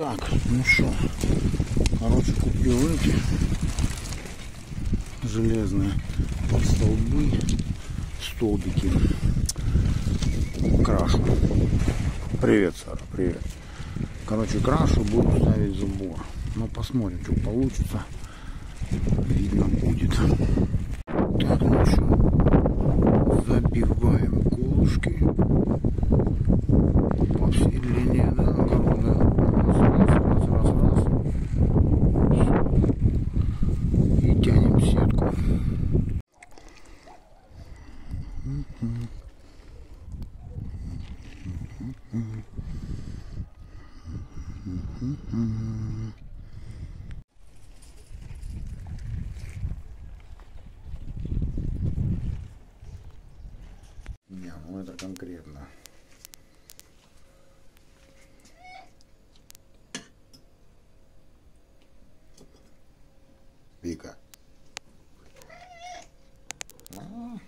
Так, ну что, короче, купил эти железные столбы, столбики. Крашу. Привет, Сара, привет. Короче, крашу, буду ставить забор. Ну, посмотрим, что получится. Видно будет. Так, ну что, забиваем колышки Не, ну это конкретно. Вика. Мяу.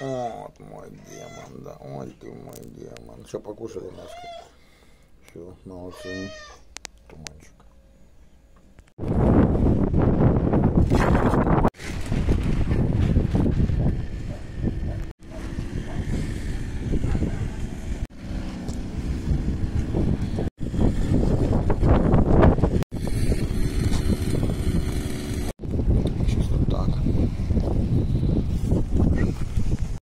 Вот мой демон, да. Ой, ты мой демон. Все, покушали мяско. Все, молодцы. Туманчик.